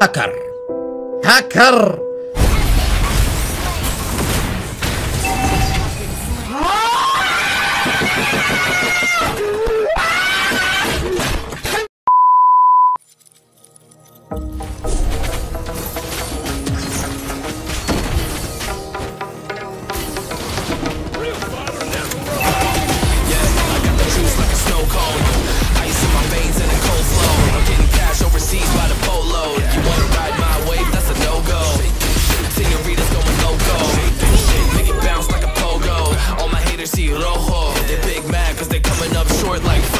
hacker. Hacker. up short like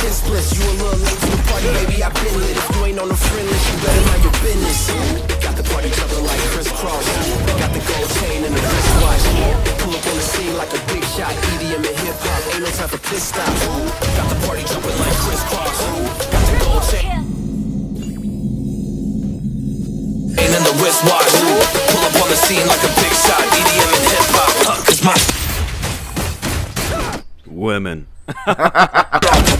You a little late to the party, baby, I been lit. If you ain't on friend list, you better mind your business. Got the party like crisscross. Got the gold chain and the wristwatch. Pull up on the scene like a big shot. EDM and hip-hop, ain't no time for piss stops. Got the party jumping like crisscross. Got the gold chain. And then the wristwatch. Pull up on the scene like a big shot. EDM and hip-hop, huh, cause my Women.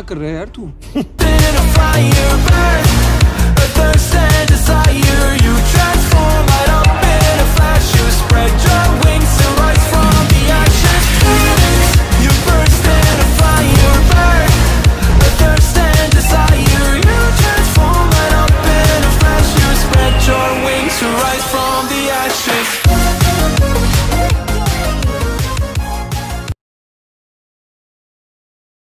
क्या कर रहा है यार तू।